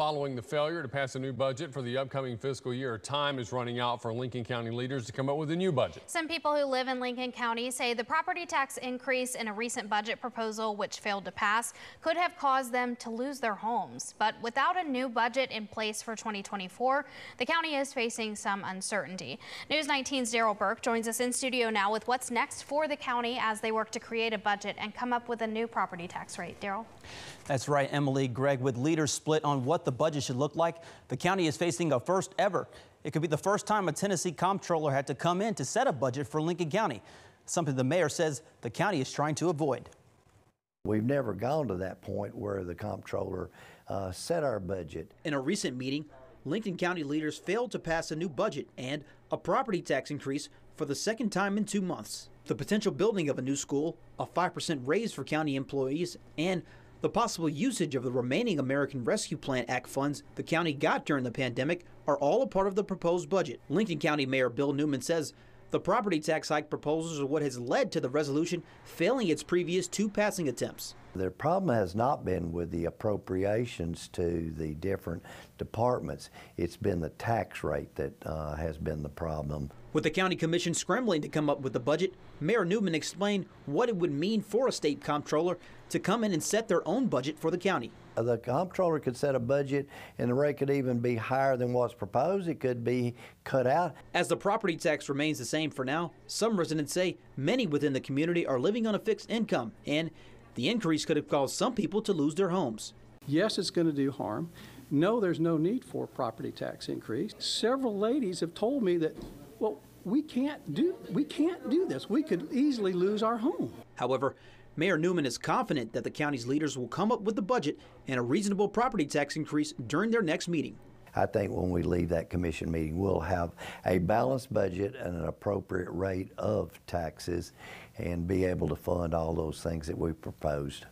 following the failure to pass a new budget for the upcoming fiscal year. Time is running out for Lincoln County leaders to come up with a new budget. Some people who live in Lincoln County say the property tax increase in a recent budget proposal, which failed to pass, could have caused them to lose their homes. But without a new budget in place for 2024, the county is facing some uncertainty. News 19's Daryl Burke joins us in studio now with what's next for the county as they work to create a budget and come up with a new property tax rate. Daryl? That's right, Emily. Greg, with leaders split on what the budget should look like, the county is facing a first ever. It could be the first time a Tennessee comptroller had to come in to set a budget for Lincoln County, something the mayor says the county is trying to avoid. We've never gone to that point where the comptroller uh, set our budget. In a recent meeting, Lincoln County leaders failed to pass a new budget and a property tax increase for the second time in two months. The potential building of a new school, a 5% raise for county employees, and the possible usage of the remaining American Rescue Plan Act funds the county got during the pandemic are all a part of the proposed budget. Lincoln County Mayor Bill Newman says the property tax hike proposals are what has led to the resolution failing its previous two passing attempts. The problem has not been with the appropriations to the different departments. It's been the tax rate that uh, has been the problem. With the county commission scrambling to come up with the budget, Mayor Newman explained what it would mean for a state comptroller to come in and set their own budget for the county. The comptroller could set a budget and the rate could even be higher than what's proposed. It could be cut out. As the property tax remains the same for now, some residents say many within the community are living on a fixed income and the increase could have caused some people to lose their homes. Yes, it's going to do harm. No, there's no need for a property tax increase. Several ladies have told me that, well, we can't do we can't do this. We could easily lose our home. However, Mayor Newman is confident that the county's leaders will come up with the budget and a reasonable property tax increase during their next meeting. I think when we leave that commission meeting, we'll have a balanced budget and an appropriate rate of taxes and be able to fund all those things that we proposed.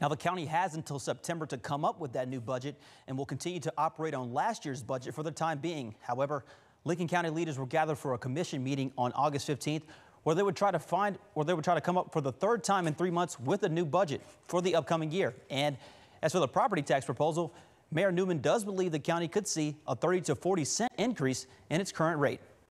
Now, the county has until September to come up with that new budget and will continue to operate on last year's budget for the time being. However, Lincoln County leaders will gather for a commission meeting on August 15th where they would try to find or they would try to come up for the third time in three months with a new budget for the upcoming year. And as for the property tax proposal, Mayor Newman does believe the county could see a 30 to 40 cent increase in its current rate.